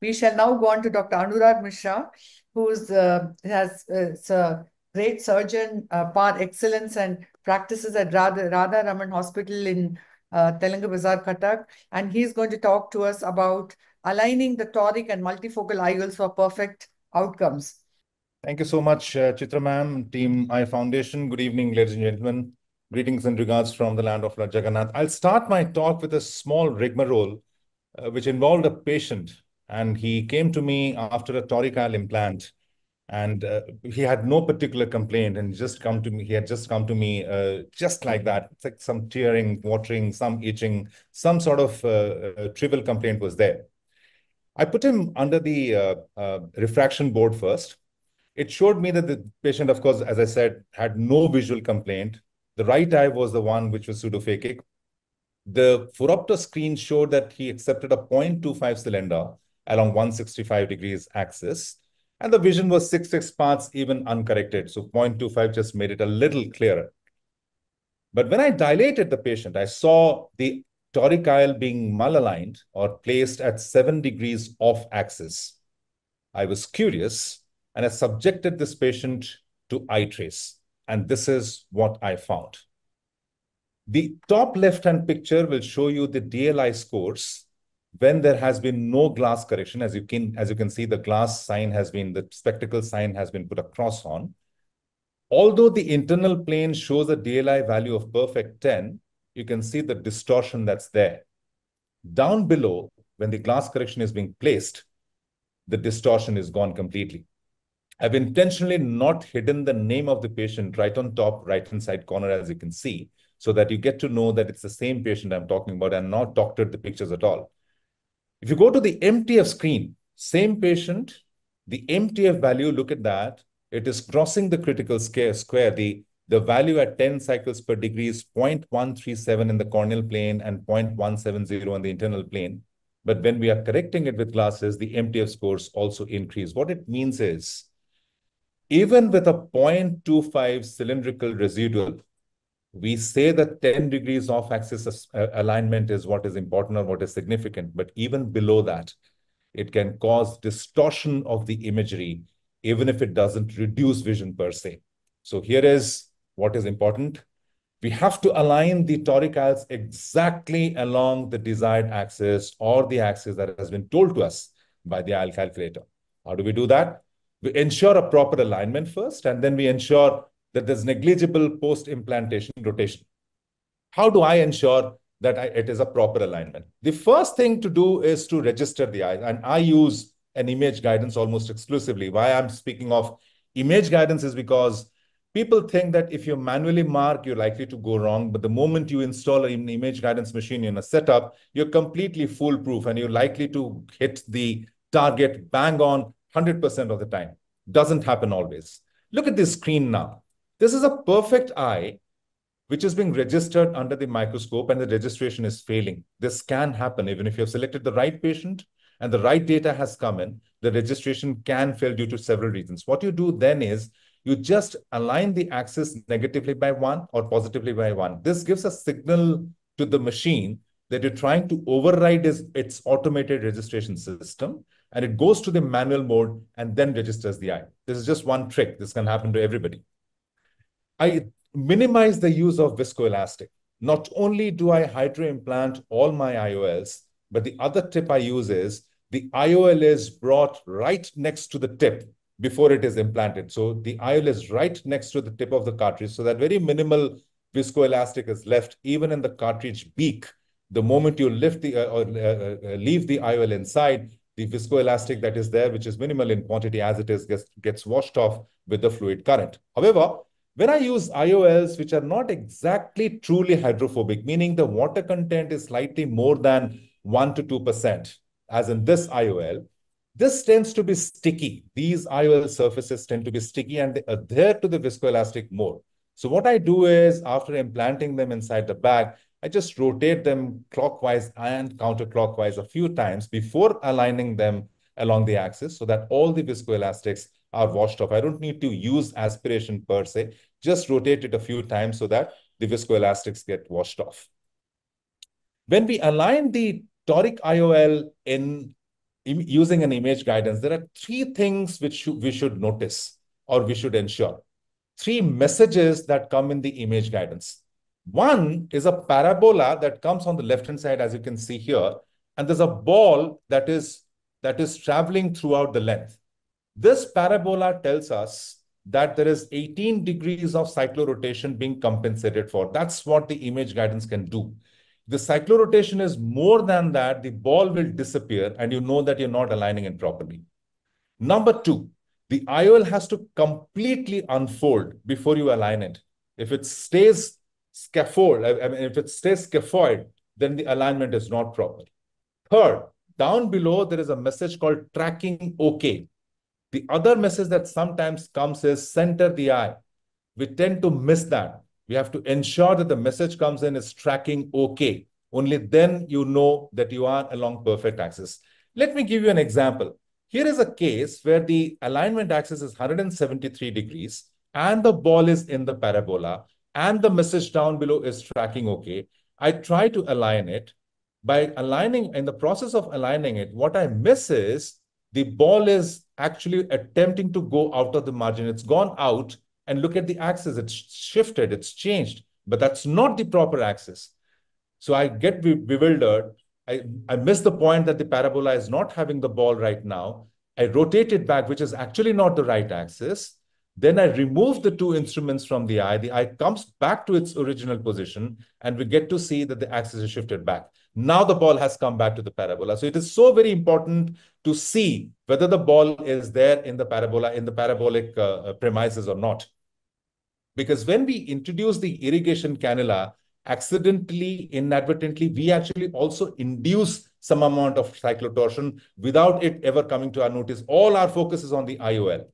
We shall now go on to Dr. Anurag Mishra, who is, uh, has uh, a great surgeon uh, par excellence and practices at Radha, Radha Raman Hospital in uh, Telenga Bazar, Cuttack. And he's going to talk to us about aligning the toric and multifocal IOLs for perfect outcomes. Thank you so much, uh, Chitra ma'am, Team Eye Foundation. Good evening, ladies and gentlemen. Greetings and regards from the land of Lord Jagannath. I'll start my talk with a small rigmarole, uh, which involved a patient. And he came to me after a toric IOL implant. And uh, he had no particular complaint and just come to me. He had just come to me uh, just like that. It's like some tearing, watering, some itching, some sort of uh, uh, trivial complaint was there. I put him under the refraction board first it showed me that the patient, of course, as I said, had no visual complaint. The right eye was the one which was pseudophakic. The phoropter screen showed that he accepted a 0.25 cylinder along 165 degrees axis. And the vision was 6 6 parts even uncorrected. So 0.25 just made it a little clearer. But when I dilated the patient, I saw the toric IOL being malaligned or placed at 7 degrees off axis. I was curious and I subjected this patient to iTrace. And this is what I found. The top left-hand picture will show you the DLI scores when there has been no glass correction. As you can, as you can see, the glass sign has been, the spectacle sign has been put across on. Although the internal plane shows a DLI value of perfect 10, you can see the distortion that's there. Down below, when the glass correction is being placed, the distortion is gone completely. I've intentionally not hidden the name of the patient right on top right-hand side corner, as you can see, so that you get to know that it's the same patient I'm talking about and not doctored the pictures at all. If you go to the MTF screen, same patient, the MTF value, look at that. It is crossing the critical square. The, the value at 10 cycles per degree is 0.137 in the corneal plane and 0.170 on the internal plane. But when we are correcting it with glasses, the MTF scores also increase. What it means is even with a 0.25 cylindrical residual, we say that 10 degrees off axis uh, alignment is what is important or what is significant. But even below that, it can cause distortion of the imagery, even if it doesn't reduce vision per se. So here is what is important. We have to align the toric IOLs exactly along the desired axis or the axis that has been told to us by the IOL calculator. How do we do that? we ensure a proper alignment first, and then we ensure that there's negligible post-implantation rotation. How do I ensure that I, it is a proper alignment? The first thing to do is to register the eye, and I use an image guidance almost exclusively. Why I'm speaking of image guidance is because people think that if you manually mark, you're likely to go wrong. But the moment you install an image guidance machine in a setup, you're completely foolproof and you're likely to hit the target bang on 100% of the time. Doesn't happen always. Look at this screen now. This is a perfect eye which is being registered under the microscope and the registration is failing. This can happen even if you have selected the right patient and the right data has come in, the registration can fail due to several reasons. What you do then is you just align the axis negatively by one or positively by one. This gives a signal to the machine that you're trying to override its automated registration system and it goes to the manual mode and then registers the eye. This is just one trick. This can happen to everybody. I minimize the use of viscoelastic. Not only do I hydroimplant all my IOLs, but the other tip I use is the IOL is brought right next to the tip before it is implanted. So the IOL is right next to the tip of the cartridge. So that very minimal viscoelastic is left even in the cartridge beak. The moment you lift the uh, or uh, uh, leave the IOL inside, the viscoelastic that is there, which is minimal in quantity as it is, gets, gets washed off with the fluid current. However, when I use IOLs, which are not exactly truly hydrophobic, meaning the water content is slightly more than 1 to 2%, as in this IOL, this tends to be sticky. These IOL surfaces tend to be sticky and they adhere to the viscoelastic more. So what I do is, after implanting them inside the bag, I just rotate them clockwise and counterclockwise a few times before aligning them along the axis so that all the viscoelastics are washed off. I don't need to use aspiration per se, just rotate it a few times so that the viscoelastics get washed off. When we align the toric IOL in using an image guidance, there are three things which we should notice or we should ensure. Three messages that come in the image guidance. One is a parabola that comes on the left-hand side, as you can see here, and there's a ball that is, that is traveling throughout the length. This parabola tells us that there is 18 degrees of cyclorotation being compensated for. That's what the image guidance can do. The cyclorotation is more than that, the ball will disappear and you know that you're not aligning it properly. Number two, the IOL has to completely unfold before you align it. If it stays scaffold, I mean, if it stays scaphoid, then the alignment is not proper. Third, down below, there is a message called tracking OK. The other message that sometimes comes is center the eye. We tend to miss that. We have to ensure that the message comes in is tracking OK. Only then you know that you are along perfect axis. Let me give you an example. Here is a case where the alignment axis is 173 degrees and the ball is in the parabola and the message down below is tracking OK. I try to align it. By aligning, in the process of aligning it, what I miss is the ball is actually attempting to go out of the margin. It's gone out and look at the axis. It's shifted, it's changed, but that's not the proper axis. So I get bewildered. I, I miss the point that the parabola is not having the ball right now. I rotate it back, which is actually not the right axis. Then I remove the two instruments from the eye. The eye comes back to its original position, and we get to see that the axis is shifted back. Now the ball has come back to the parabola. So it is so very important to see whether the ball is there in the parabola, in the parabolic uh, uh, premises or not. Because when we introduce the irrigation cannula, accidentally, inadvertently, we actually also induce some amount of cyclotorsion without it ever coming to our notice. All our focus is on the IOL.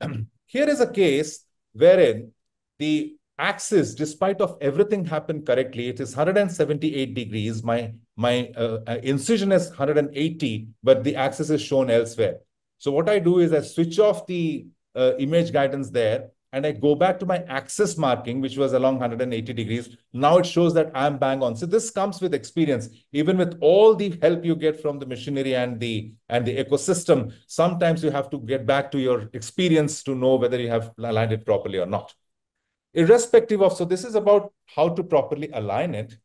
Here is a case wherein the axis, despite of everything happened correctly, it is 178 degrees. My, my uh, uh, incision is 180, but the axis is shown elsewhere. So what I do is I switch off the uh, image guidance there and I go back to my axis marking, which was along 180 degrees. Now it shows that I'm bang on. So this comes with experience. Even with all the help you get from the machinery and the and the ecosystem, sometimes you have to get back to your experience to know whether you have landed properly or not irrespective of, so this is about how to properly align it.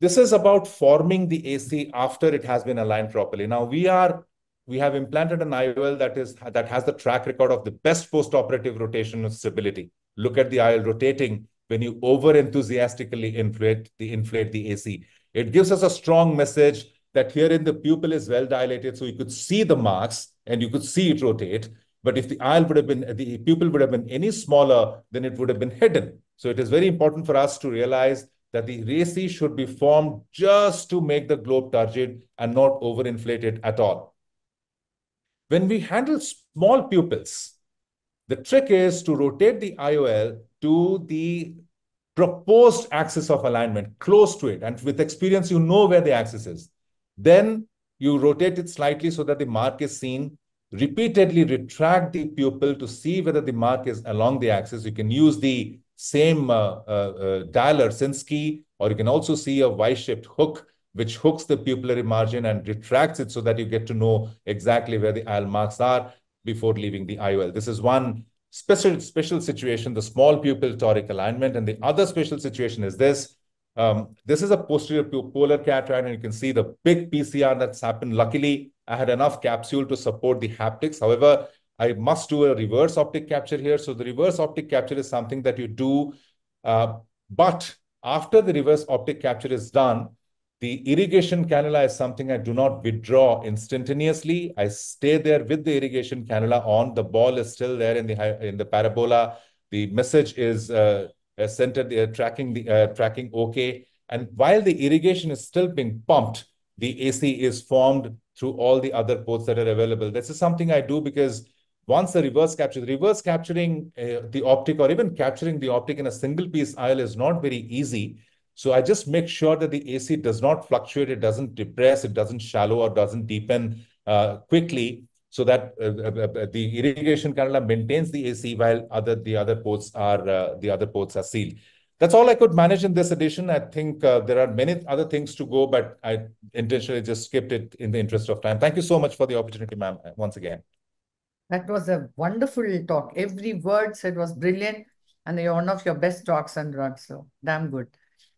This is about forming the AC after it has been aligned properly. Now we are, we have implanted an IOL that is that has the track record of the best post-operative rotation stability. Look at the IOL rotating when you over enthusiastically inflate the inflate the AC. It gives us a strong message that here in the pupil is well dilated, so you could see the marks and you could see it rotate. But if the IOL would have been, the pupil would have been any smaller, then it would have been hidden. So it is very important for us to realize that the AC should be formed just to make the globe turgid and not overinflated at all. When we handle small pupils, the trick is to rotate the IOL to the proposed axis of alignment, close to it. And with experience, you know where the axis is. Then you rotate it slightly so that the mark is seen repeatedly retract the pupil to see whether the mark is along the axis. You can use the same uh, uh, uh, dialer Sinskey, or you can also see a Y-shaped hook which hooks the pupillary margin and retracts it so that you get to know exactly where the IOL marks are before leaving the IOL. This is one special special situation, the small pupil toric alignment. And the other special situation is this. Um, this is a posterior polar cataract, and you can see the big PCR that's happened. Luckily, I had enough capsule to support the haptics. However, I must do a reverse optic capture here. So the reverse optic capture is something that you do. Uh, but after the reverse optic capture is done, the irrigation cannula is something I do not withdraw instantaneously. I stay there with the irrigation cannula on. The ball is still there in the in the parabola. The message is uh, centered, uh, tracking the uh, tracking OK. And while the irrigation is still being pumped, the AC is formed through all the other ports that are available. This is something I do because once the reverse capture, the reverse capturing uh, the optic or even capturing the optic in a single piece IOL is not very easy. So I just make sure that the AC does not fluctuate, it doesn't depress, it doesn't shallow or doesn't deepen uh, quickly so that uh, uh, uh the irrigation cannula maintains the AC while other the other ports are uh, the other ports are sealed. That's all I could manage in this edition. I think uh, there are many other things to go, but I intentionally just skipped it in the interest of time. Thank you so much for the opportunity, ma'am, once again. That was a wonderful talk. Every word said was brilliant, and you're one of your best talks, Anurag. So damn good.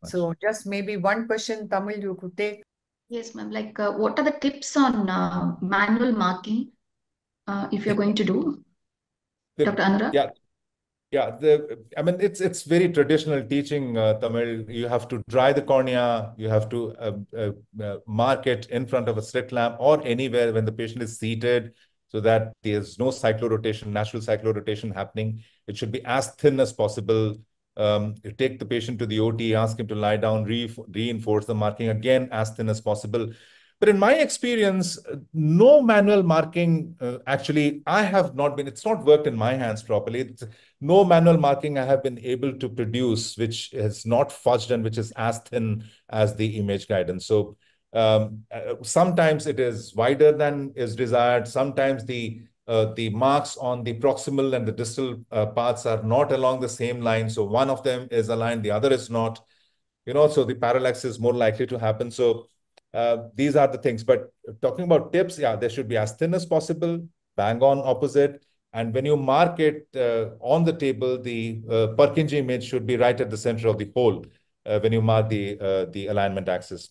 Nice. So just maybe one question, Tamil, you could take. Yes, ma'am. Like, uh, what are the tips on uh, manual marking uh, if you're going to do, the, Dr. Anurag? Yeah, yeah, the I mean it's it's very traditional teaching, uh, Tamil. You have to dry the cornea. You have to uh, uh, uh, mark it in front of a slit lamp or anywhere when the patient is seated, so that there's no cyclorotation, natural cyclorotation happening. It should be as thin as possible. Um, you take the patient to the OT, ask him to lie down, re reinforce the marking again as thin as possible. But in my experience, no manual marking uh, actually, I have not been, it's not worked in my hands properly. It's, no manual marking I have been able to produce, which is not fudged and which is as thin as the image guidance. So um, uh, sometimes it is wider than is desired. Sometimes the uh, the marks on the proximal and the distal uh, parts are not along the same line. So one of them is aligned, the other is not. You know, so the parallax is more likely to happen. So uh, these are the things. But talking about tips, yeah, they should be as thin as possible, bang on opposite. And when you mark it uh, on the table, the uh, Purkinje image should be right at the center of the hole uh, when you mark the, uh, the alignment axis.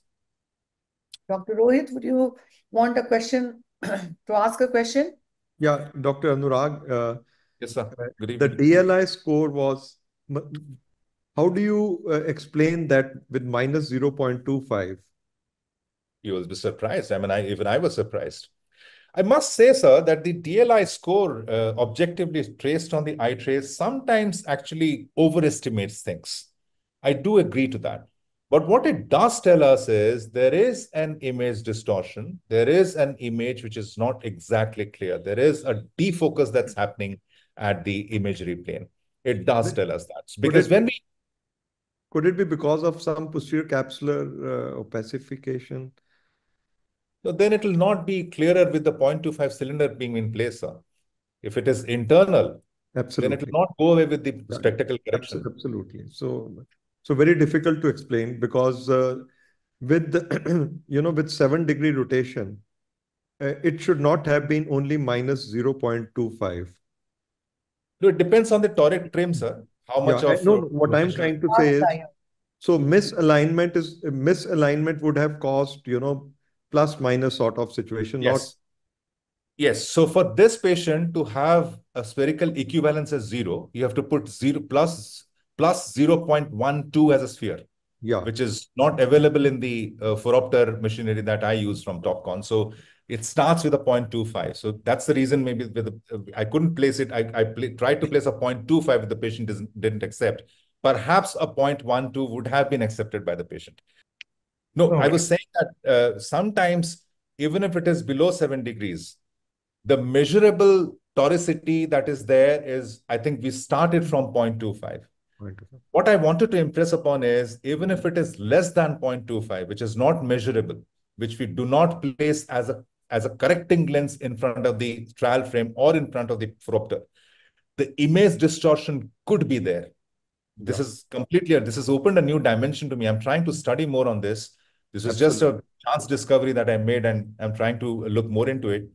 Dr. Rohit, would you want a question to ask a question? Yeah, Dr. Anurag. Uh, yes, sir. Good. The DLI score was, how do you explain that with minus 0.25? You will be surprised. I mean, I, even I was surprised. I must say, sir, that the DLI score uh, objectively traced on the iTrace sometimes actually overestimates things. I do agree to that. But what it does tell us is there is an image distortion. There is an image which is not exactly clear. There is a defocus that's happening at the imagery plane. It does tell us that. Because when we... Could it be because of some posterior capsular uh, opacification? So then it will not be clearer with the 0.25 cylinder being in place. Sir. If it is internal, absolutely. then it will not go away with the spectacle correction. Absolutely. So, so very difficult to explain because uh, with the, you know with seven degree rotation, uh, it should not have been only minus 0.25. No, it depends on the toric trim, sir. How much yeah, of no, what I'm trying to say is so misalignment is misalignment would have caused you know plus minus sort of situation. Yes. Not... Yes. So for this patient to have a spherical equivalence as zero, you have to put zero plus plus 0.12 as a sphere. Yeah. Which is not available in the uh, Phoropter machinery that I use from Topcon. So it starts with a 0.25. So that's the reason maybe with the, uh, I couldn't place it. I, I tried to place a 0.25 if the patient didn't accept. Perhaps a 0.12 would have been accepted by the patient. No, okay. I was saying that uh, sometimes, even if it is below seven degrees, the measurable toricity that is there is, I think we started from 0.25. What I wanted to impress upon is, even if it is less than 0.25, which is not measurable, which we do not place as a as a correcting lens in front of the trial frame or in front of the phoropter, the image distortion could be there. This yeah. is completely, this has opened a new dimension to me. I'm trying to study more on this this is just a chance discovery that I made, and I'm trying to look more into it.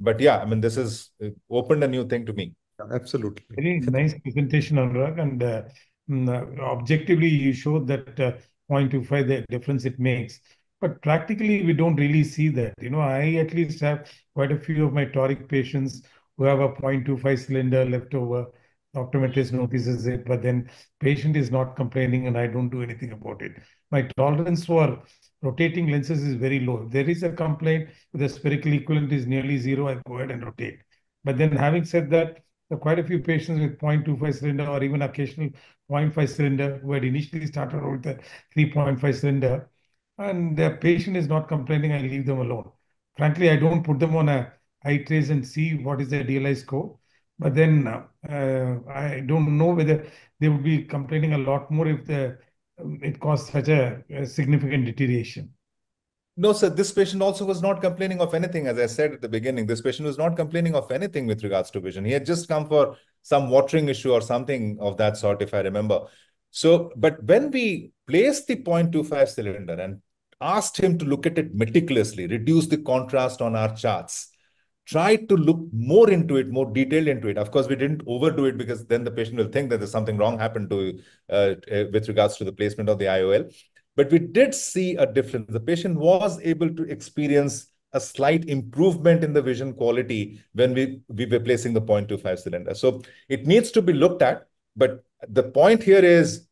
But yeah, I mean, this has opened a new thing to me. Absolutely. Very nice presentation, Anurag. And uh, mm, uh, objectively, you showed that uh, 0.25, the difference it makes. But practically, we don't really see that. You know, I at least have quite a few of my toric patients who have a 0.25 cylinder left over. Optometrist notices it, but then patient is not complaining and I don't do anything about it. My tolerance for rotating lenses is very low. There is a complaint, the spherical equivalent is nearly zero, I go ahead and rotate. But then having said that, quite a few patients with 0.25 cylinder or even occasional 0.5 cylinder who had initially started with the 3.5 cylinder, and the patient is not complaining, I leave them alone. Frankly, I don't put them on a iTrace and see what is their DLI score. But then uh, I don't know whether they would be complaining a lot more if the it caused such a, a, significant deterioration. No, sir. This patient also was not complaining of anything. As I said at the beginning, this patient was not complaining of anything with regards to vision. He had just come for some watering issue or something of that sort, if I remember. So, but when we placed the 0.25 cylinder and asked him to look at it meticulously, reduce the contrast on our charts, tried to look more into it, more detailed into it. Of course, we didn't overdo it because then the patient will think that there's something wrong happened to uh, with regards to the placement of the IOL. But we did see a difference. The patient was able to experience a slight improvement in the vision quality when we, we were placing the 0.25 cylinder. So it needs to be looked at. But the point here is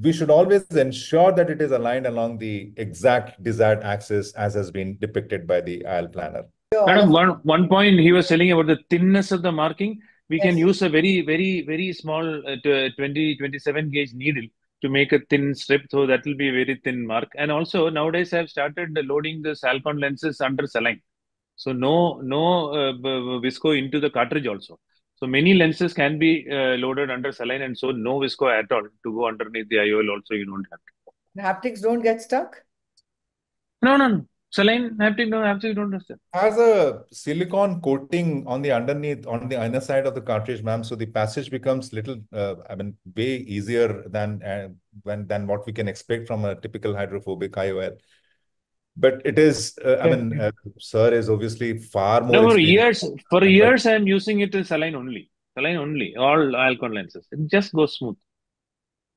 we should always ensure that it is aligned along the exact desired axis as has been depicted by the IL planner. Madam, one, one point he was telling about the thinness of the marking. We Yes. can use a very, very, very small uh, 20, 27 gauge needle to make a thin strip. So that will be a very thin mark. And also nowadays I've started loading the Salcon lenses under saline. So no, no uh, visco into the cartridge also. So many lenses can be uh, loaded under saline and so no visco at all to go underneath the IOL also you don't have to. The haptics don't get stuck? No, no, no. Saline, haptic, no, haptic don't understand. Has a silicone coating on the underneath, on the inner side of the cartridge, ma'am. So the passage becomes little, uh, I mean, way easier than uh, when than what we can expect from a typical hydrophobic IOL. But it is, uh, I mean, uh, sir is obviously far more No, for years, for But- years, I'm using it in saline only. Saline only, all Alcon lenses. It just goes smooth.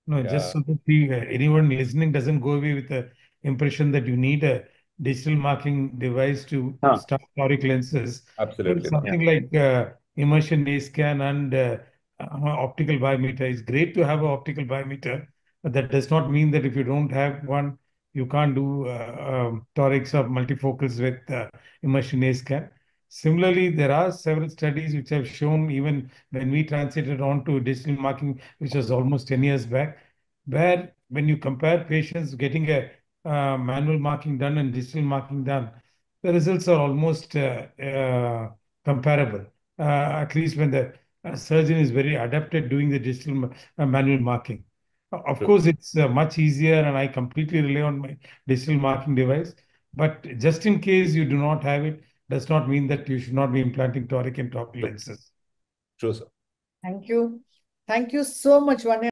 No, Yeah. just so that the, uh, anyone listening doesn't go away with the impression that you need a digital marking device to Ah. start toric lenses. Absolutely. something like uh, immersion A scan and uh, uh, optical biometer. It's great to have an optical biometer, but that does not mean that if you don't have one, you can't do uh, um, torics or multifocals with uh, immersion A scan. Similarly, there are several studies which have shown even when we transited on to digital marking, which was almost 10 years back, where when you compare patients getting a manual marking done and digital marking done, the results are almost uh, uh, comparable, uh, at least when the uh, surgeon is very adept at doing the digital ma- uh, manual marking. Uh, Of Sure. course, it's uh, much easier, and I completely rely on my digital marking device. But just in case you do not have it, does not mean that you should not be implanting toric and toric lenses. True, sir. Thank you. Thank you so much, Vanya.